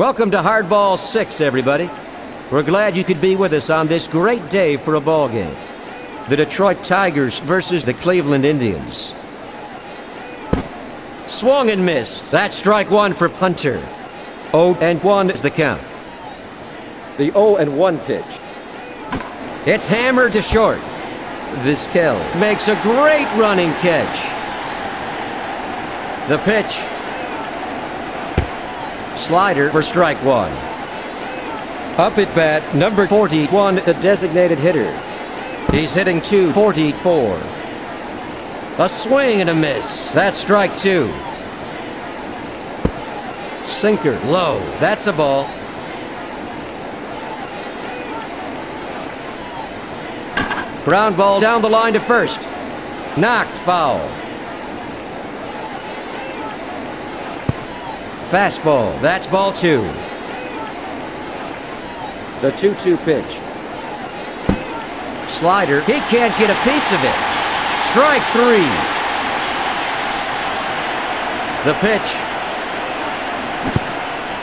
Welcome to Hardball 6, everybody. We're glad you could be with us on this great day for a ball game. The Detroit Tigers versus the Cleveland Indians. Swung and missed. That's strike one for Hunter. 0 and 1 is the count. The 0 and 1 pitch. It's hammered to short. Vizquel makes a great running catch. The pitch. Slider for strike one. Up at bat, number 41, the designated hitter. He's hitting 244. A swing and a miss. That's strike two. Sinker, low. That's a ball. Ground ball down the line to first. Knocked foul. Fastball. That's ball two. The 2 2 pitch. Slider. He can't get a piece of it. Strike three. The pitch.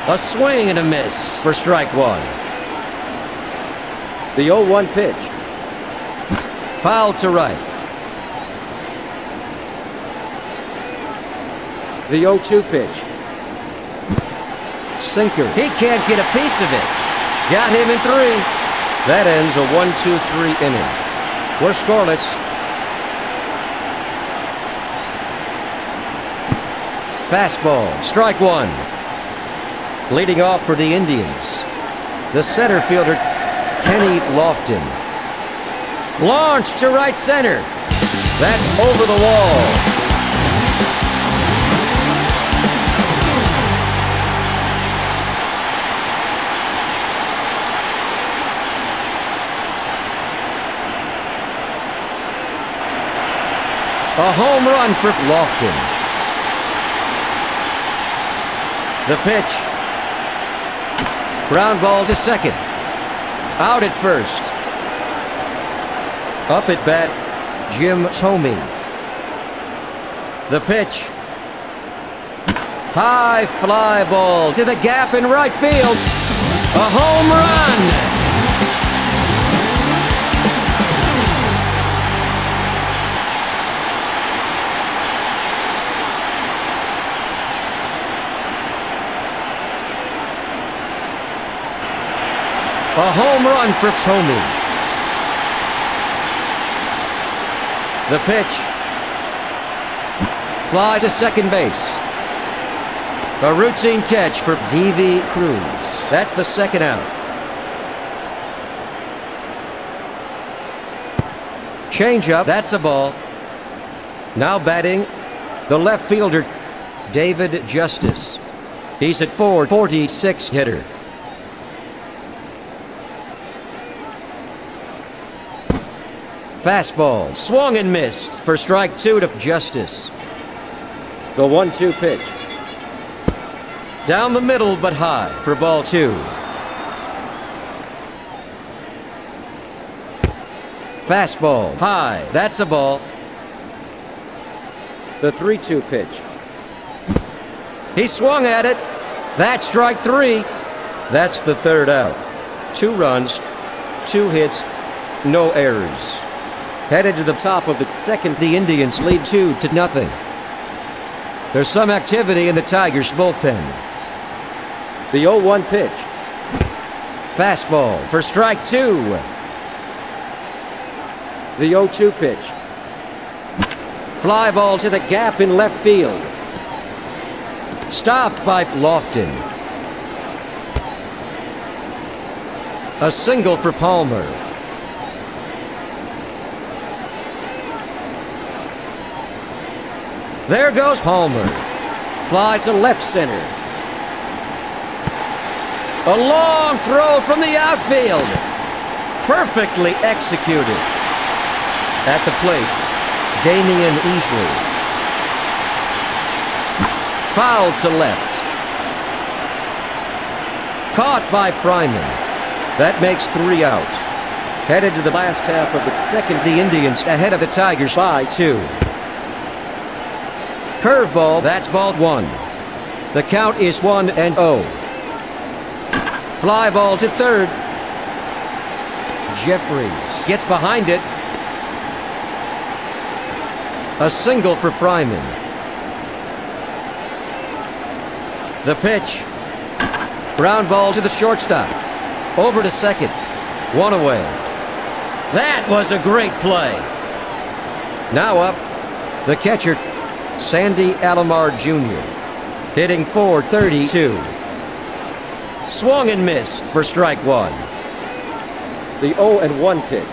A swing and a miss for strike one. The 0 1 pitch. Foul to right. The 0 2 pitch. Sinker. He can't get a piece of it. Got him in three. That ends a 1 2 3 inning. We're scoreless. Fastball. Strike one. Leading off for the Indians. The center fielder, Kenny Lofton. Launch to right center. That's over the wall. A home run for Lofton. The pitch. Ground ball to second. Out at first. Up at bat, Jim Thome. The pitch. High fly ball to the gap in right field. A home run! A home run for Thome. The pitch. Fly to second base. A routine catch for Deivi Cruz. That's the second out. Change up. That's a ball. Now batting, the left fielder, David Justice. He's at 446 hitter. Fastball, swung and missed for strike two to Justice. The 1 2 pitch. Down the middle but high for ball two. Fastball, high, that's a ball. The 3 2 pitch. He swung at it. That's strike three. That's the third out. Two runs, two hits, no errors. Headed to the top of the second, the Indians lead two to nothing. There's some activity in the Tigers bullpen. The 0-1 pitch. Fastball for strike two. The 0-2 pitch. Fly ball to the gap in left field. Stopped by Lofton. A single for Palmer. There goes Palmer. Fly to left center. A long throw from the outfield. Perfectly executed. At the plate, Damion Easley. Foul to left. Caught by Fryman. That makes three out. Headed to the last half of the second, the Indians ahead of the Tigers by two. Curveball, that's ball one. The count is 1 and 0. Fly ball to third. Jefferies gets behind it. A single for Fryman. The pitch. Ground ball to the shortstop. Over to second. One away. That was a great play. Now up, the catcher, Sandy Alomar Jr. Hitting 432. Swung and missed for strike one. The 0 and 1 pitch.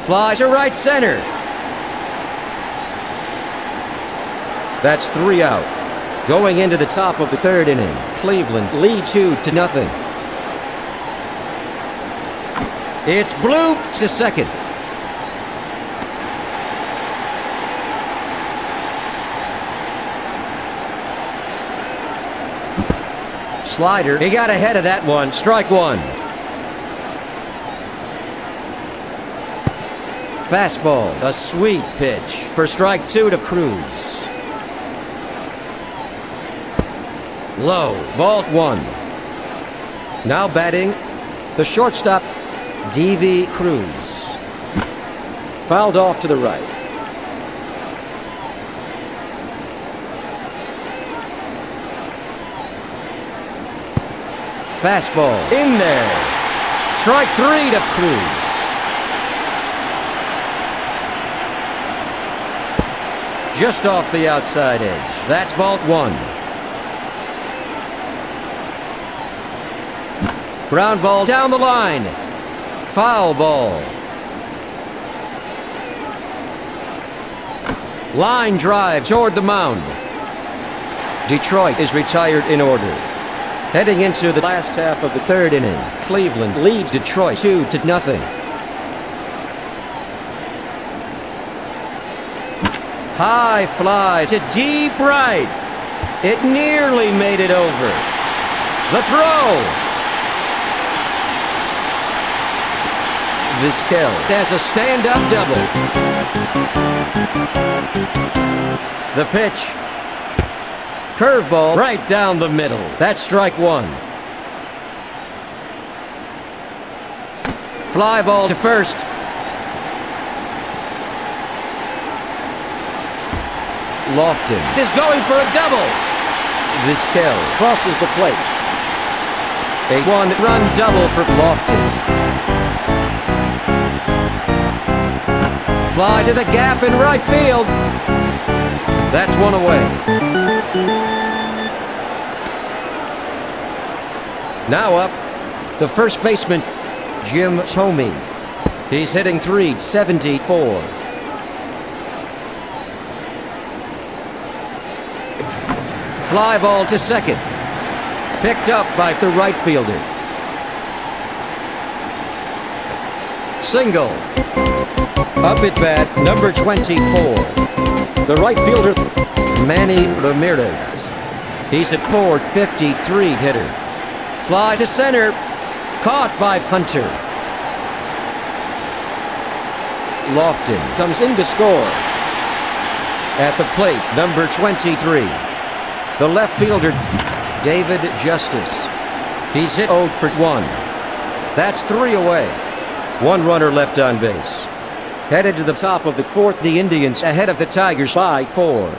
Fly to right center. That's three out. Going into the top of the third inning, Cleveland lead two to nothing. It's blooped to second. Slider, he got ahead of that one. Strike one. Fastball, a sweet pitch for strike two to Cruz. Low, ball one. Now batting, the shortstop, Deivi Cruz. Fouled off to the right. Fastball in there. Strike three to Cruz. Just off the outside edge. That's ball one. Ground ball down the line. Foul ball. Line drive toward the mound. Detroit is retired in order. Heading into the last half of the third inning, Cleveland leads Detroit 2 to nothing. High fly to deep right. It nearly made it over. The throw. Vizquel has a stand-up double. The pitch. Curveball right down the middle. That's strike one. Fly ball to first. Lofton is going for a double. Vizquel crosses the plate. A one-run double for Lofton. Fly to the gap in right field. That's one away. Now up, the first baseman, Jim Thome. He's hitting 374. Fly ball to second. Picked up by the right fielder. Single. Up at bat, number 24. The right fielder, Manny Ramirez. He's at Ford, 53 hitter. Fly to center. Caught by Hunter. Lofton comes in to score. At the plate, number 23. The left fielder, David Justice. He's hit 0 for 1. That's three away. One runner left on base. Headed to the top of the fourth, the Indians ahead of the Tigers by four.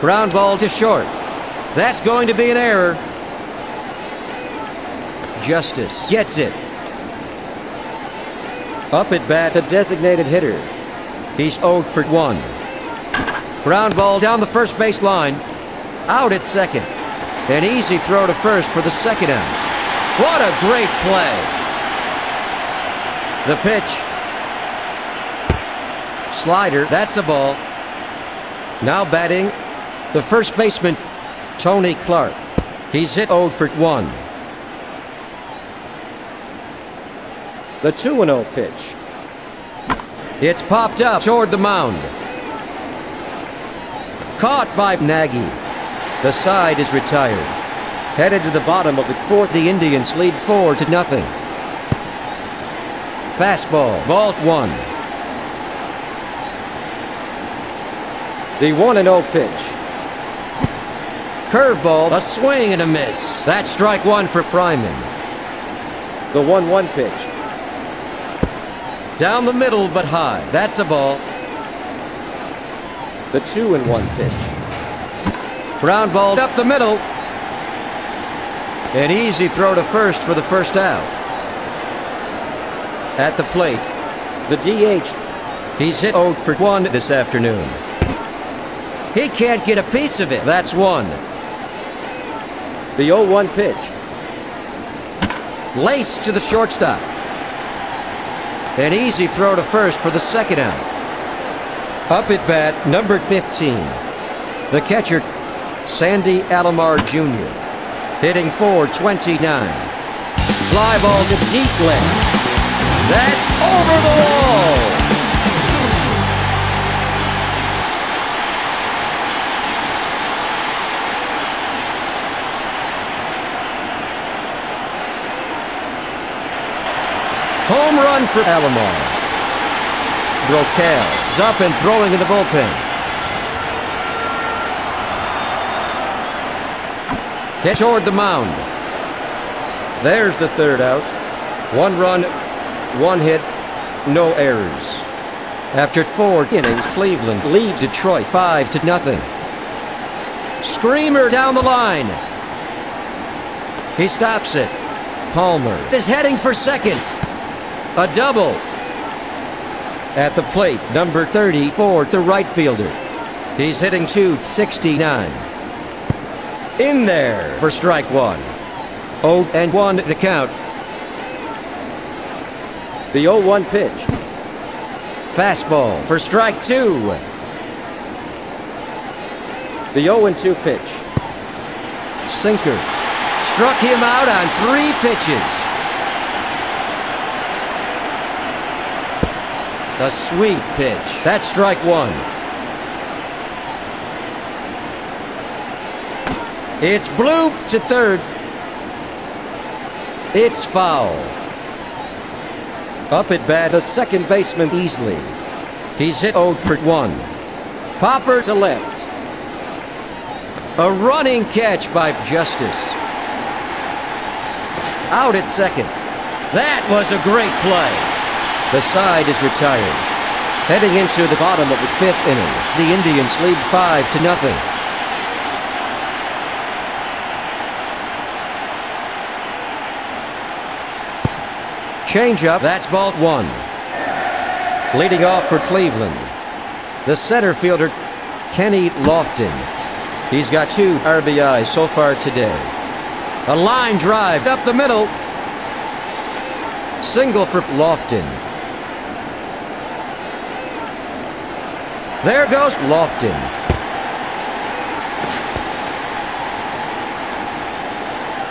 Ground ball to short. That's going to be an error. Justice gets it. Up at bat, the designated hitter. He's 0 for 1. Ground ball down the first base line. Out at second. An easy throw to first for the second out. What a great play. The pitch. Slider, that's a ball. Now batting, the first baseman, Tony Clark. He's hit 0 for 1. The 2 0 pitch. It's popped up toward the mound. Caught by Nagy. The side is retired. Headed to the bottom of the fourth, the Indians lead four to nothing. Fastball, ball one. The 1 0 pitch. Curveball, a swing and a miss. That's strike one for Fryman. The 1 1 pitch. Down the middle, but high. That's a ball. The 2 and 1 pitch. Ground ball up the middle. An easy throw to first for the first out. At the plate, the DH. He's hit 0 for 1 this afternoon. He can't get a piece of it. That's one. The 0 1 pitch. Laced to the shortstop. An easy throw to first for the second out. Up at bat, number 15. The catcher, Sandy Alomar Jr. Hitting 429. Fly ball to deep left. That's over the wall. For Alomar. Brocail is up and throwing in the bullpen. Get toward the mound. There's the third out. One run, one hit, no errors. After four innings, Cleveland leads Detroit 5 to nothing. Screamer down the line. He stops it. Palmer is heading for second. A double. At the plate, number 34, the right fielder. He's hitting 269. In there for strike one. 0 and 1 the count. The 0 1 pitch. Fastball for strike two. The 0 and 2 pitch. Sinker. Struck him out on three pitches. A sweet pitch. That's strike one. It's bloop to third. It's foul. Up at bat, the second baseman Easley. He's hit 0 for 1. Popper to left. A running catch by Justice. Out at second. That was a great play. The side is retired. Heading into the bottom of the fifth inning, the Indians lead 5 to nothing. Change up, that's ball one. Leading off for Cleveland, the center fielder, Kenny Lofton. He's got two RBIs so far today. A line drive up the middle. Single for Lofton. There goes Lofton.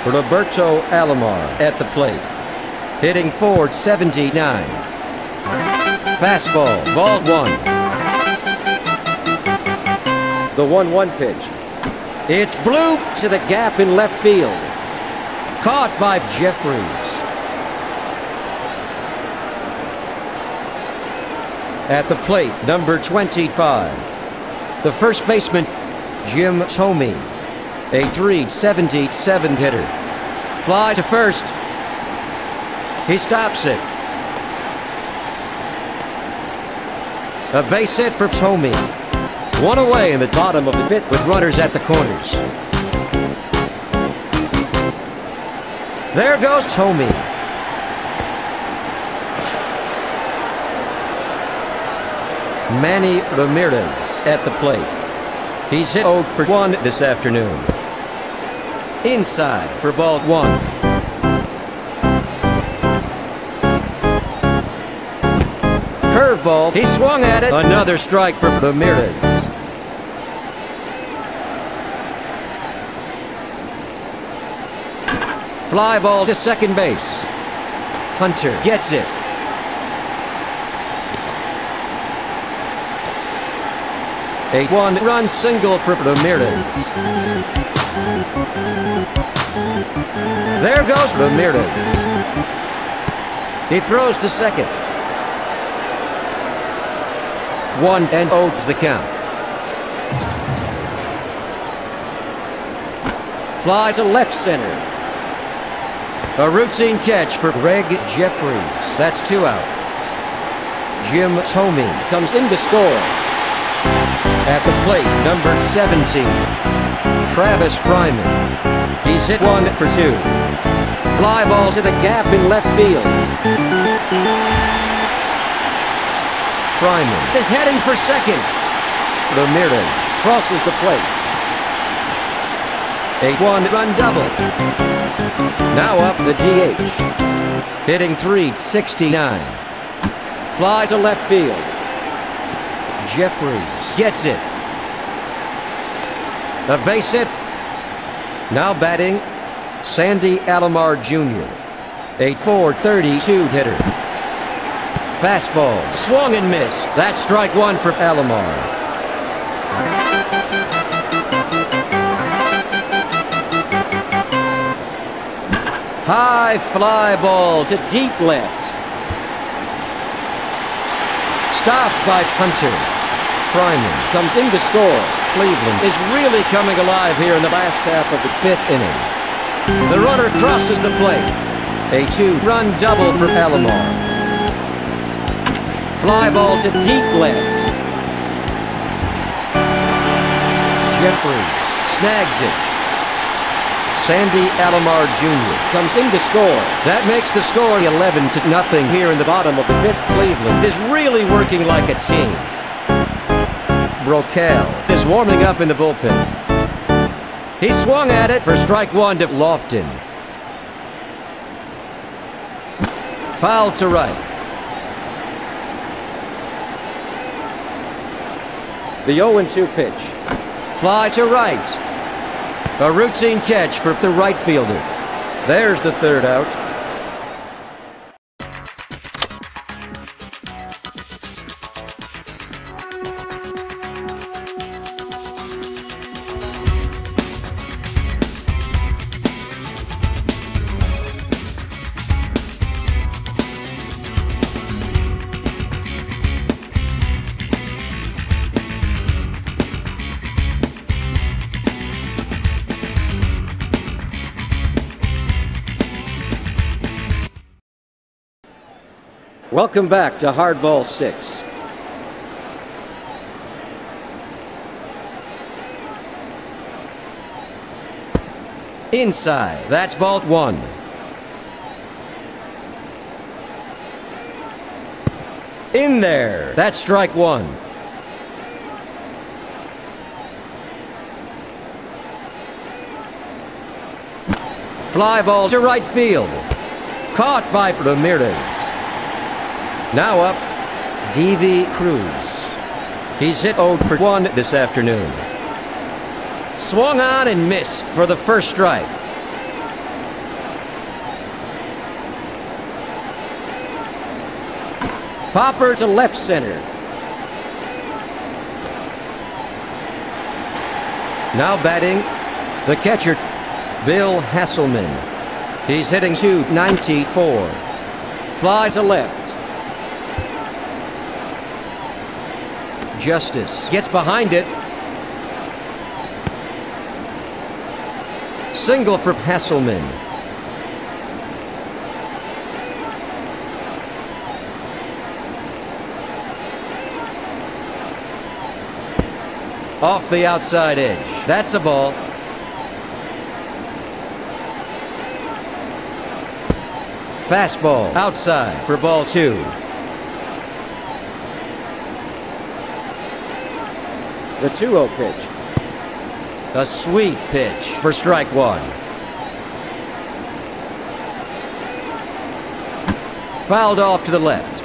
Roberto Alomar at the plate. Hitting forward 79. Fastball, ball one. The 1 1 pitch. It's bloop to the gap in left field. Caught by Jefferies. At the plate, number 25. The first baseman, Jim Thome. A 377 hitter. Fly to first. He stops it. A base hit for Thome. One away in the bottom of the fifth with runners at the corners. There goes Thome. Manny Ramirez at the plate. He's hit 0 for 1 this afternoon. Inside for ball one. Curveball. He swung at it. Another strike for Ramirez. Fly ball to second base. Hunter gets it. A one-run single for Ramirez. There goes Ramirez. He throws to second. One and oh O's the count. Fly to left center. A routine catch for Gregg Jefferies. That's two out. Jim Thome comes in to score. At the plate, number 17, Travis Fryman. He's hit one for two. Fly ball to the gap in left field. Fryman is heading for second. Ramirez crosses the plate. A one-run double. Now up the DH. Hitting 369. Fly to left field. Jefferies gets it. Hit. Now batting, Sandy Alomar Jr. A 432 hitter. Fastball, swung and missed. That's strike one for Alomar. High fly ball to deep left. Stopped by Hunter. Fryman comes in to score. Cleveland is really coming alive here in the last half of the fifth inning. The runner crosses the plate. A two-run double for Alomar. Fly ball to deep left. Jefferies snags it. Sandy Alomar Jr. comes in to score. That makes the score 11 to nothing here in the bottom of the fifth. Cleveland is really working like a team. Brocail is warming up in the bullpen. He swung at it for strike one to Lofton. Foul to right. The 0-2 pitch. Fly to right. A routine catch for the right fielder. There's the third out. Welcome back to Hardball 6. Inside, that's ball one. In there, that's strike one. Fly ball to right field. Caught by Ramirez. Now up, Deivi Cruz. He's hit 0 for 1 this afternoon. Swung on and missed for the first strike. Popper to left center. Now batting, the catcher, Bill Haselman. He's hitting 294. Fly to left. Justice gets behind it. Single for Haselman. Off the outside edge. That's a ball. Fastball outside for ball two. The 2-0 pitch. A sweet pitch for strike one. Fouled off to the left.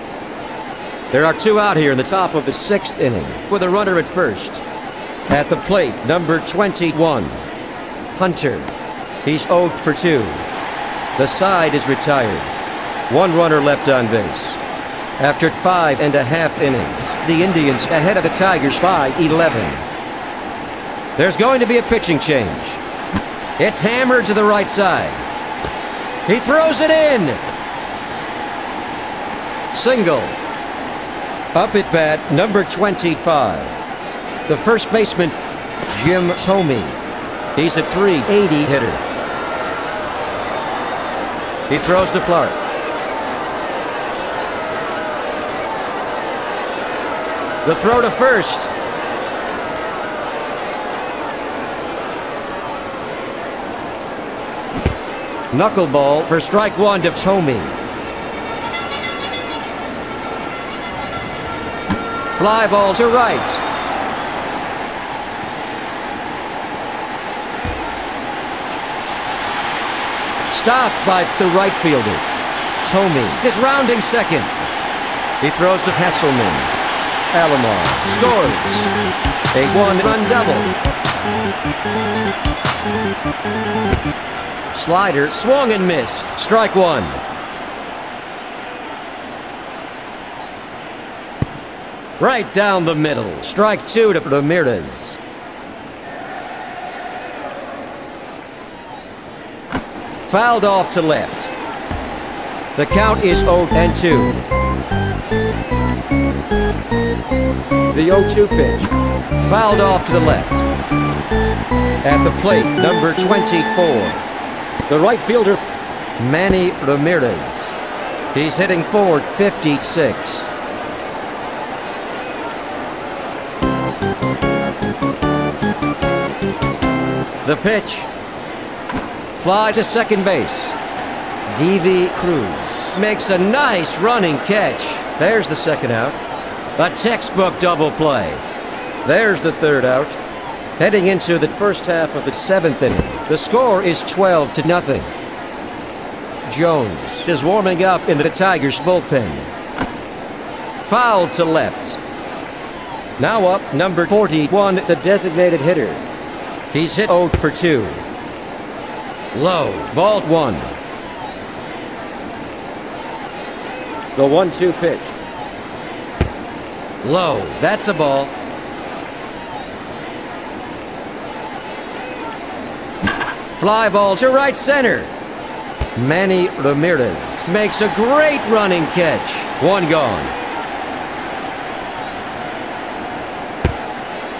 There are two out here in the top of the sixth inning with a runner at first. At the plate, number 21, Hunter. He's 0 for 2. The side is retired. One runner left on base. After five and a half innings, the Indians ahead of the Tigers by 11. There's going to be a pitching change. It's hammered to the right side. He throws it in. Single. Up at bat, number 25. The first baseman, Jim Thome. He's a 380 hitter. He throws to Clark. The throw to first. Knuckleball for strike one to Thome. Fly ball to right. Stopped by the right fielder. Thome is rounding second. He throws to Haselman. Alomar scores. A one-run double. Slider swung and missed. Strike one. Right down the middle. Strike two to Ramirez. Fouled off to left. The count is 0 and 2. The 0-2 pitch. Fouled off to the left. At the plate, number 24. The right fielder, Manny Ramirez. He's hitting forward 56. The pitch. Fly to second base. Deivi Cruz makes a nice running catch. There's the second out. A textbook double play. There's the third out. Heading into the first half of the seventh inning, the score is 12 to nothing. Jones is warming up in the Tigers bullpen. Foul to left. Now up, number 41, the designated hitter. He's hit 0 for 2. Low, ball one. The 1 2 pitch. Low, that's a ball. Fly ball to right center. Manny Ramirez makes a great running catch. One gone.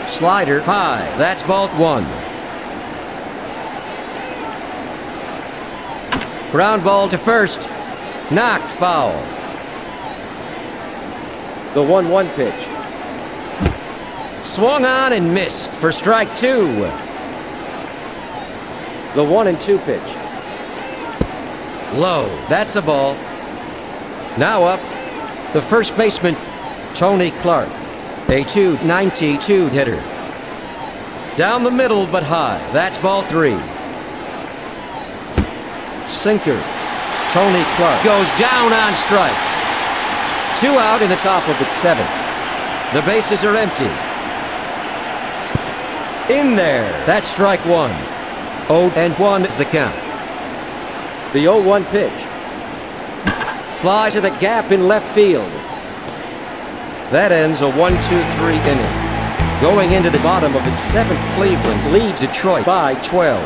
Slider high. That's ball one. Ground ball to first. Knocked foul. The 1 1 pitch. Swung on and missed for strike two. The 1 and 2 pitch. Low. That's a ball. Now up. The first baseman, Tony Clark. A 292 hitter. Down the middle but high. That's ball three. Sinker. Tony Clark goes down on strikes. Two out in the top of the seventh. The bases are empty. In there. That's strike one. 0 and 1 is the count. The 0 1 pitch. Fly to the gap in left field. That ends a 1 2 3 inning. Going into the bottom of the seventh, Cleveland leads Detroit by 12.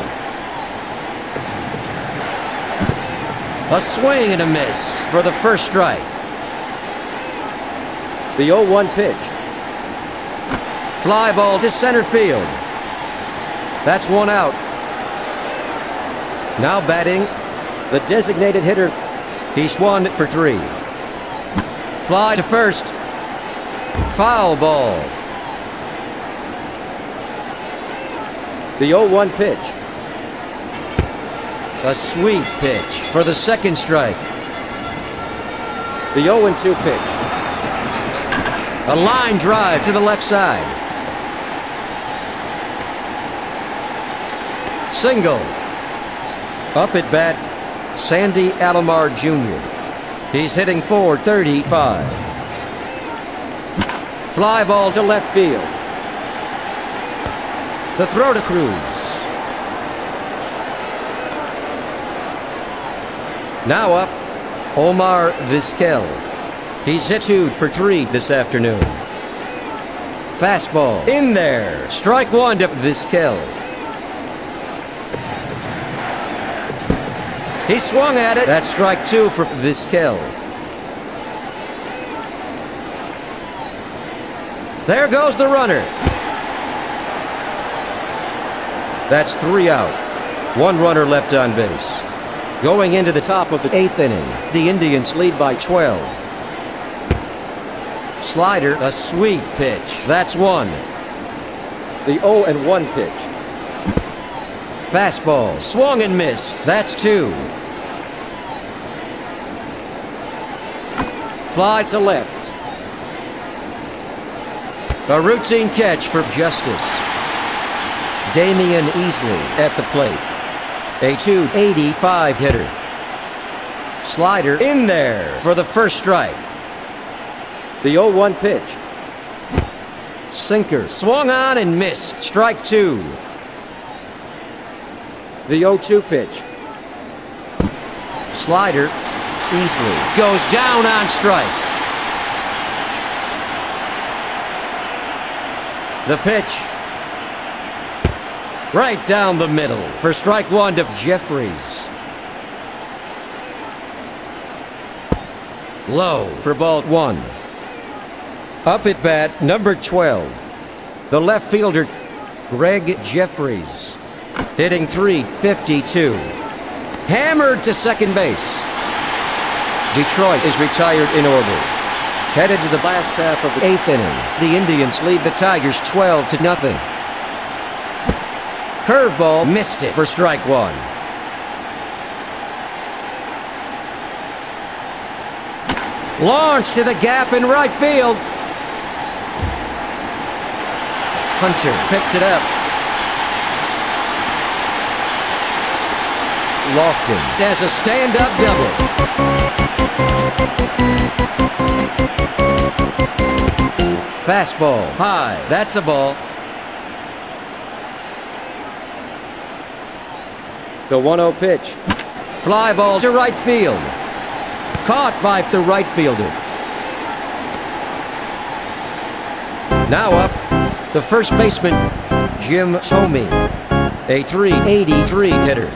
A swing and a miss for the first strike. The 0 1 pitch. Fly ball to center field. That's one out. Now batting, the designated hitter. He's one for three. Fly to first. Foul ball. The 0 1 pitch. A sweet pitch for the second strike. The 0 2 pitch. A line drive to the left side. Single. Up at bat, Sandy Alomar Jr. He's hitting forward 35. Fly ball to left field. The throw to Cruz. Now up, Omar Vizquel. He's hit two for three this afternoon. Fastball in there. Strike one to Vizquel. He swung at it. That's strike two for Vizquel. There goes the runner. That's three out. One runner left on base. Going into the top of the eighth inning, the Indians lead by 12. Slider, a sweet pitch. That's one. The 0 and 1 pitch. Fastball, swung and missed. That's two. Fly to left. A routine catch for Justice. Damion Easley at the plate. A 285 hitter. Slider in there for the first strike. The 0 1 pitch. Sinker swung on and missed. Strike two. The 0 2 pitch. Slider Easley. goes down on strikes. The pitch. Right down the middle for strike one to Jefferies. Low for ball one. Up at bat, number 12. The left fielder, Gregg Jefferies, Hitting 352. Hammered to second base. Detroit is retired in order. Headed to the last half of the eighth inning, the Indians lead the Tigers 12 to nothing. Curveball missed it for strike one. Launch to the gap in right field. Hunter picks it up. Lofton has a stand-up double. Fastball, high, that's a ball. The 1-0 pitch. Fly ball to right field. Caught by the right fielder. Now up, the first baseman, Jim Thome, a 383 hitter.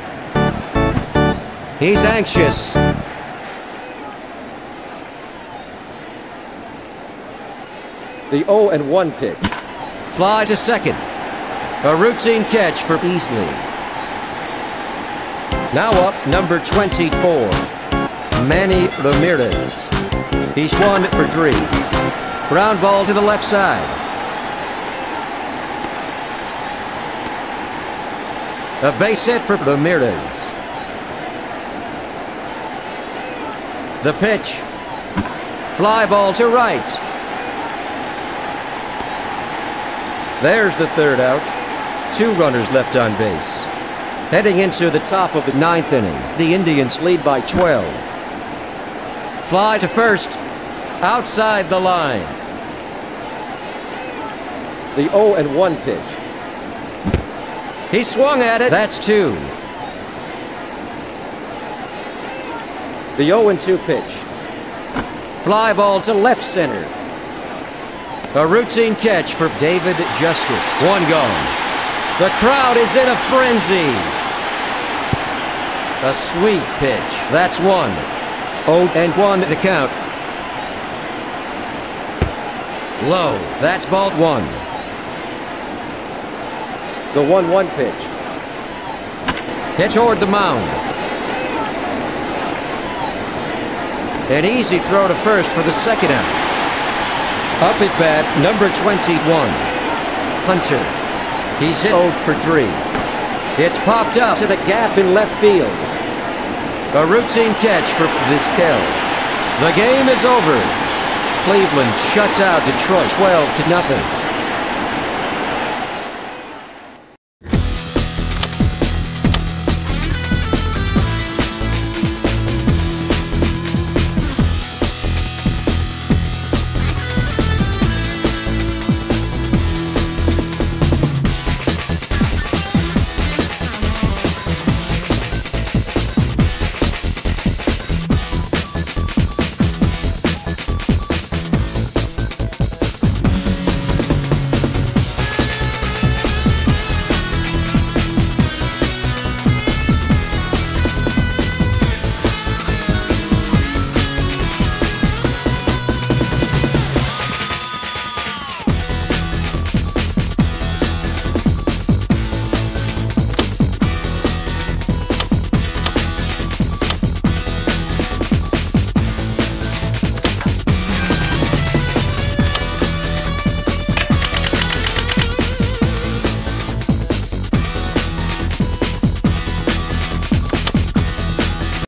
He's anxious. The 0 and 1 pitch. Fly to second. A routine catch for Easley. Now up, number 24, Manny Ramirez. He's one for three. Ground ball to the left side. A base hit for Ramirez. The pitch. Fly ball to right. There's the third out. Two runners left on base. Heading into the top of the ninth inning, the Indians lead by 12. Fly to first. Outside the line. The 0 and 1 pitch. He swung at it. That's two. The 0 and 2 pitch. Fly ball to left center. A routine catch for David Justice. One gone. The crowd is in a frenzy. A sweet pitch. That's one. Oh, and one the count. Low. That's ball one. The 1 1 pitch. Hit toward the mound. An easy throw to first for the second out. Up at bat, number 21, Hunter. He's hit 0 for 3. It's popped up to the gap in left field. A routine catch for Vizquel. The game is over. Cleveland shuts out Detroit 12 to nothing.